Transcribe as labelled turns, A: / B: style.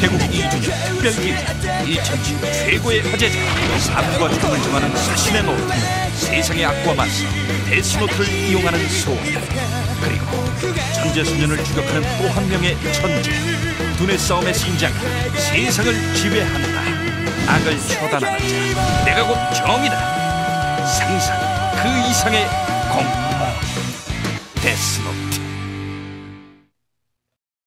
A: 개국 2주년 특별기획 2007 최고의 화제작 삶과 죽음을 정하는 사신의 노트 세상의 악과 맞서 데스노트를 이용하는 소년 그리고 천재 소년을 추격하는 또 한 명의 천재 두뇌 싸움의 승자 세상을 지배한다 악을 처단하는 자. 내가 곧 정의다. 상상 그 이상의 공포. 데스노트.